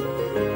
Bye.